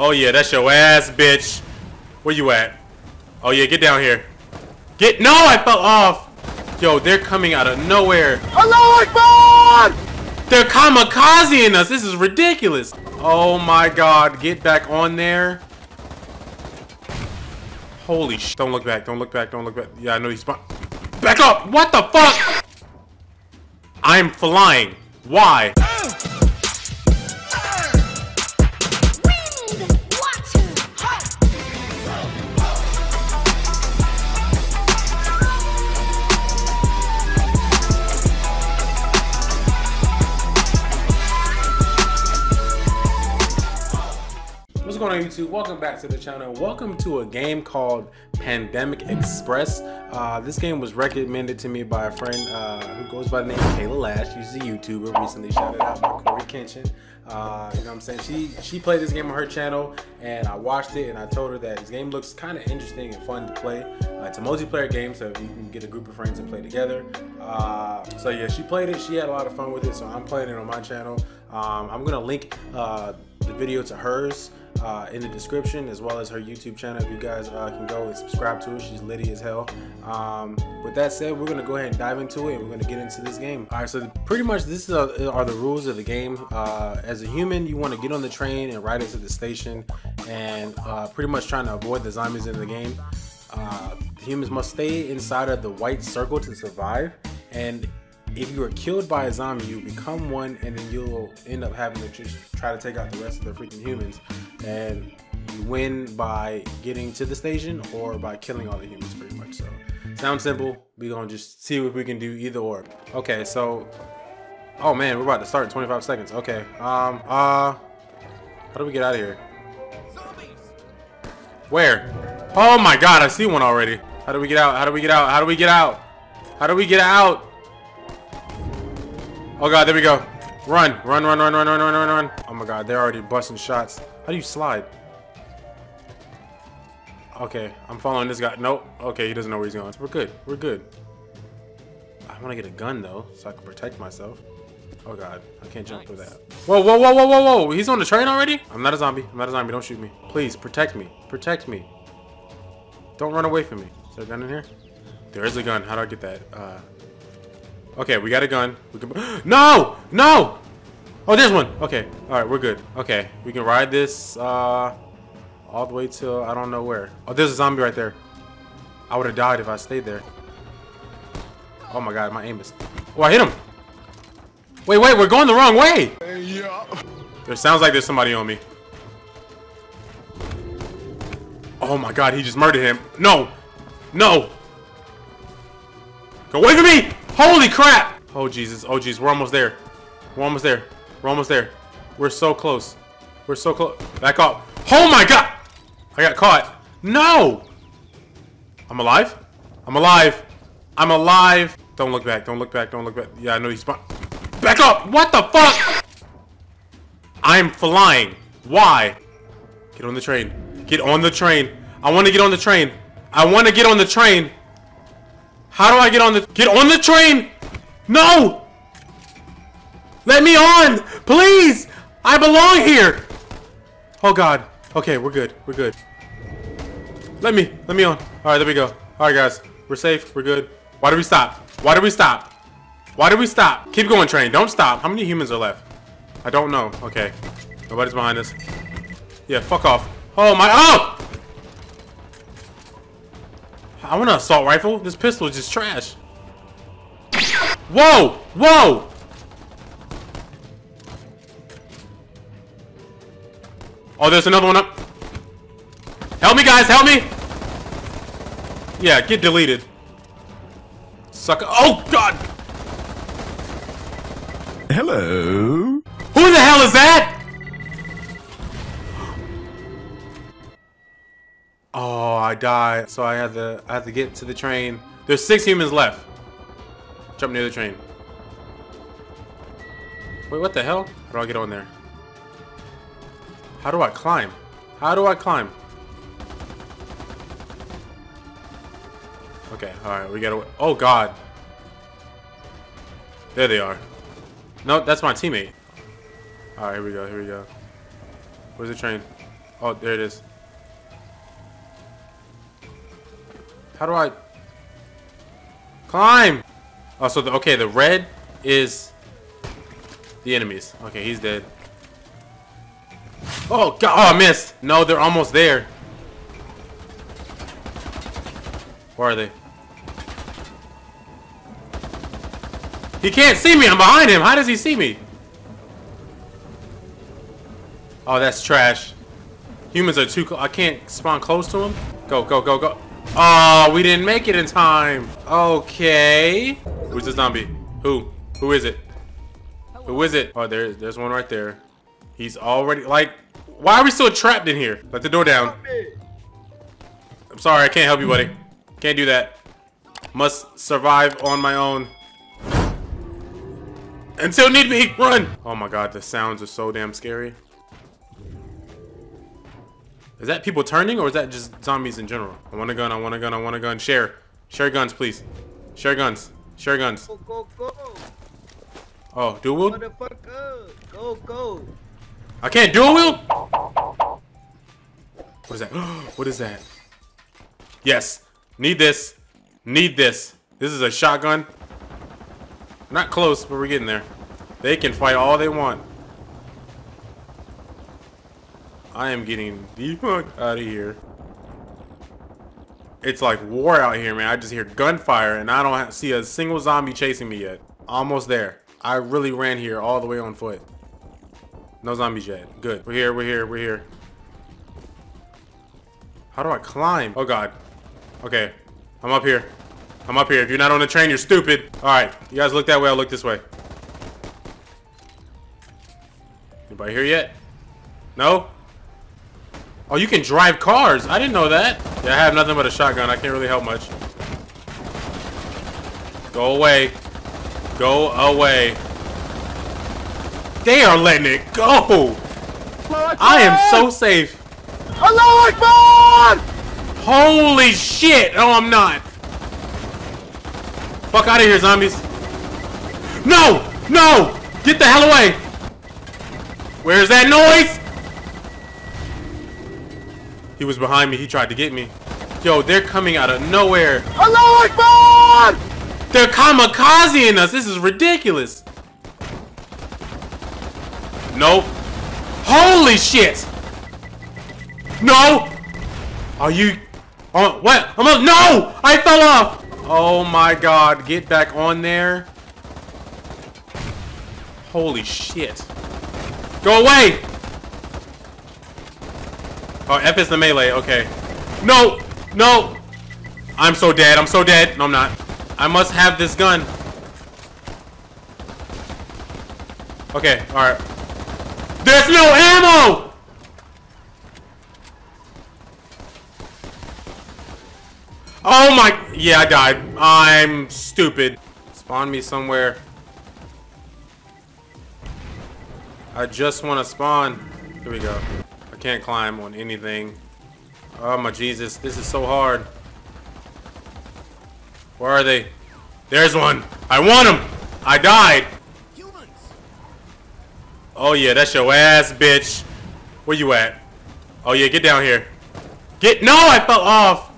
Oh yeah, that's your ass, bitch. Where you at? Oh yeah, get down here. Get no, I fell off. Yo, they're coming out of nowhere. Allah Akbar! They're kamikazing us. This is ridiculous. Oh my god, get back on there. Holy sh! Don't look back. Don't look back. Don't look back. Yeah, I know he's. Back up! What the fuck? I'm flying. Why? YouTube? Welcome back to the channel. Welcome to a game called Pandemic Express. Uh, this game was recommended to me by a friend uh, who goes by the name Kayla Lash. She's a YouTuber. Recently shouted out by Cory Kenshin. Uh, you know what I'm saying? She she played this game on her channel and I watched it and I told her that this game looks kind of interesting and fun to play. Uh, it's a multiplayer game so you can get a group of friends and play together. Uh, so yeah, she played it. She had a lot of fun with it. So I'm playing it on my channel. Um, I'm gonna link uh, the video to hers uh, in the description as well as her YouTube channel. If you guys uh, can go and subscribe to her, she's litty as hell. Um, with that said, we're gonna go ahead and dive into it and we're gonna get into this game. All right, so pretty much this a, are the rules of the game. Uh, as a human, you want to get on the train and ride it to the station and uh, pretty much trying to avoid the zombies in the game. Uh, humans must stay inside of the white circle to survive and if you are killed by a zombie, you become one, and then you'll end up having to just try to take out the rest of the freaking humans. And you win by getting to the station or by killing all the humans, pretty much. So, sounds simple. We're gonna just see if we can do either or. Okay, so, oh man, we're about to start in 25 seconds. Okay, um, uh, how do we get out of here? Where? Oh my god, I see one already. How do we get out? How do we get out? How do we get out? How do we get out? Oh god, there we go. Run, run, run, run, run, run, run, run, run. Oh my god, they're already busting shots. How do you slide? Okay, I'm following this guy. Nope. Okay, he doesn't know where he's going. We're good. We're good. I want to get a gun though, so I can protect myself. Oh god, I can't jump nice. through that. Whoa, whoa, whoa, whoa, whoa, whoa! He's on the train already? I'm not a zombie. I'm not a zombie. Don't shoot me. Please, protect me. Protect me. Don't run away from me. Is there a gun in here? There is a gun. How do I get that? Uh, Okay, we got a gun. We can. No! No! Oh, there's one. Okay. All right, we're good. Okay, we can ride this uh, all the way till I don't know where. Oh, there's a zombie right there. I would have died if I stayed there. Oh my god, my aim is. Oh, I hit him. Wait, wait, we're going the wrong way. Yeah. There sounds like there's somebody on me. Oh my god, he just murdered him. No! No! Go away from me! Holy crap! Oh, Jesus. Oh, Jesus. We're almost there. We're almost there. We're almost there. We're so close. We're so close. Back up. Oh, my God! I got caught. No! I'm alive? I'm alive. I'm alive. Don't look back. Don't look back. Don't look back. Yeah, I know he's... Back up! What the fuck? I'm flying. Why? Get on the train. Get on the train. I want to get on the train. I want to get on the train. How do I get on the- Get on the train! No! Let me on! Please! I belong here! Oh god. Okay, we're good. We're good. Let me. Let me on. Alright, there we go. Alright, guys. We're safe. We're good. Why did we stop? Why did we stop? Why did we stop? Keep going, train. Don't stop. How many humans are left? I don't know. Okay. Nobody's behind us. Yeah, fuck off. Oh my- Oh! I want an assault rifle. This pistol is just trash. Whoa! Whoa! Oh, there's another one up. Help me, guys! Help me! Yeah, get deleted. Sucker. Oh, God! Hello? Who the hell is that? Died. So I had to I had to get to the train. There's six humans left. Jump near the train. Wait, what the hell? How do I get on there? How do I climb? How do I climb? Okay, alright, we gotta... Oh, God. There they are. No, that's my teammate. Alright, here we go, here we go. Where's the train? Oh, there it is. How do I climb? Oh, so the, okay, the red is the enemies. Okay, he's dead. Oh god! Oh, I missed. No, they're almost there. Where are they? He can't see me. I'm behind him. How does he see me? Oh, that's trash. Humans are too. I can't spawn close to him. Go, go, go, go. Oh, we didn't make it in time. Okay. Who's the zombie? Who? Who is it? Who is it? Oh, there, there's one right there. He's already like. Why are we still trapped in here? Let the door down. I'm sorry, I can't help you, buddy. Can't do that. Must survive on my own. Until need be, run! Oh my god, the sounds are so damn scary. Is that people turning or is that just zombies in general? I want a gun, I want a gun, I want a gun. Share. Share guns, please. Share guns. Share guns. Go, go, go. Oh, dual? Motherfucker. Go, go. I can't dual wheel? What is that? what is that? Yes. Need this. Need this. This is a shotgun. Not close, but we're getting there. They can fight all they want. I am getting the fuck out of here. It's like war out here, man. I just hear gunfire, and I don't see a single zombie chasing me yet. Almost there. I really ran here all the way on foot. No zombies yet. Good. We're here, we're here, we're here. How do I climb? Oh, God. Okay. I'm up here. I'm up here. If you're not on the train, you're stupid. All right. You guys look that way. I'll look this way. Anybody here yet? No? Oh, you can drive cars. I didn't know that. Yeah, I have nothing but a shotgun. I can't really help much. Go away. Go away. They are letting it go. I am so safe. Allah Akbar! Holy shit! No, I'm not. Fuck out of here, zombies. No! No! Get the hell away! Where's that noise? He was behind me. He tried to get me. Yo, they're coming out of nowhere. Allah Akbar! They're kamikazing us. This is ridiculous. Nope. Holy shit! No! Are you... Oh, what? I'm on... No! I fell off! Oh my god. Get back on there. Holy shit. Go away! Oh, F is the melee. Okay. No! No! I'm so dead. I'm so dead. No, I'm not. I must have this gun. Okay, alright. There's no ammo! Oh my... Yeah, I died. I'm stupid. Spawn me somewhere. I just want to spawn. Here we go. I can't climb on anything. Oh my Jesus, this is so hard. Where are they? There's one. I want him. I died. Oh yeah, that's your ass, bitch. Where you at? Oh yeah, get down here. Get no, I fell off.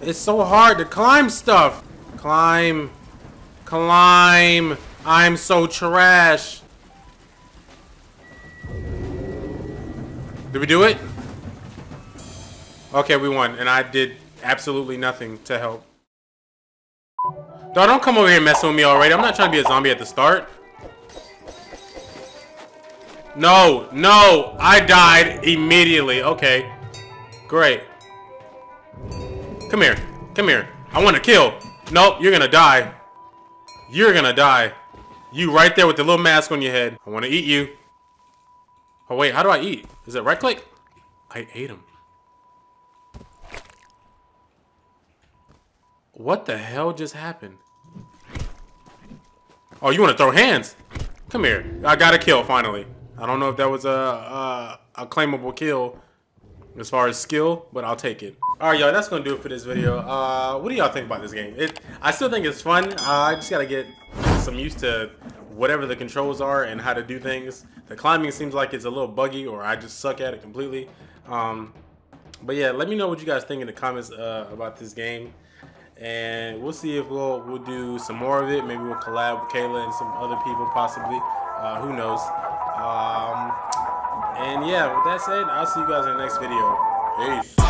It's so hard to climb stuff. Climb. Climb. I'm so trash. Did we do it? Okay, we won, and I did absolutely nothing to help. Dog, don't come over here messing with me already. I'm not trying to be a zombie at the start. No, no, I died immediately. Okay, great. Come here, come here. I want to kill. Nope, you're gonna die. You're gonna die. You right there with the little mask on your head. I want to eat you. Oh wait, how do I eat? Is it right click? I ate him. What the hell just happened? Oh, you want to throw hands? Come here. I got a kill finally. I don't know if that was a, a, a claimable kill as far as skill, but I'll take it. All right, y'all, that's gonna do it for this video. Uh, what do y'all think about this game? It, I still think it's fun. Uh, I just gotta get some used to whatever the controls are and how to do things. The climbing seems like it's a little buggy or I just suck at it completely. Um, but yeah, let me know what you guys think in the comments uh, about this game, and we'll see if we'll we'll do some more of it. Maybe we'll collab with Kayla and some other people possibly. Uh, who knows? Um, and yeah, with that said, I'll see you guys in the next video. Peace.